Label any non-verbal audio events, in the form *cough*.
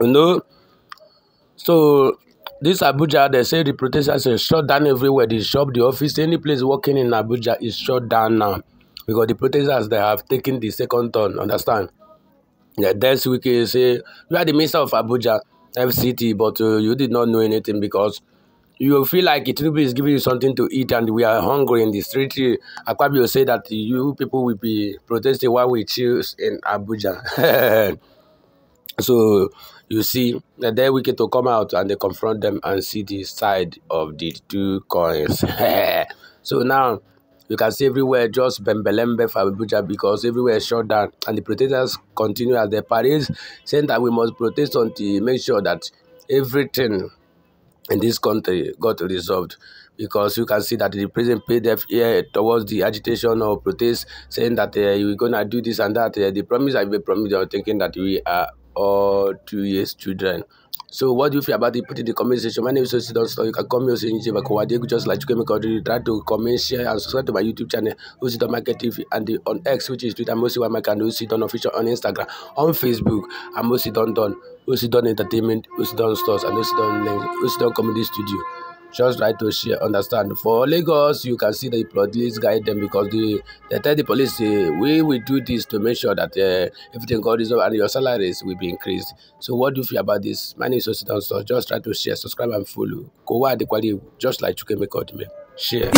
You know, so this Abuja, they say the protesters are shut down everywhere. The shop, the office, any place working in Abuja is shut down now because the protesters they have taken the second turn. Understand? Yeah, this week you say you are the minister of Abuja, FCT, but uh, you did not know anything because you feel like Itinubu is giving you something to eat and we are hungry in the street. Akpabio will say that you people will be protesting while we choose in Abuja. *laughs* so you see, that they're wicked to come out and they confront them and see the side of the two coins. *laughs* so now you can see everywhere just bembelembe for Abuja because everywhere is shut down and the protesters continue as they parade saying that we must protest until make sure that everything in this country got resolved because you can see that the president paid deaf ear towards the agitation or protest saying that uh, we're gonna do this and that. Uh, the promise I made promise they thinking that we are all two years children. So what do you feel about the Put in the comment section. My name is Osidon Store. You can call me also in Jibakowadegu just like you can Try to comment, share, and subscribe to my YouTube channel, Osidon Market TV, and the, on X, which is Twitter, Mosi Mike and Osidon Official on Instagram, on Facebook, I'm Osidon Don, Osidon Entertainment, Osidon Stores, and Osidon Links, Osidon Comedy Studio. Just try to share, understand. For Lagos, you can see the police guide them because they, they tell the police, uh, we will do this to make sure that uh, everything got resolved and your salaries will be increased. So what do you feel about this? My name is Osidon Store. Just try to share, subscribe, and follow. Kowa Adekwali, just like Chukemeka Odime. Share.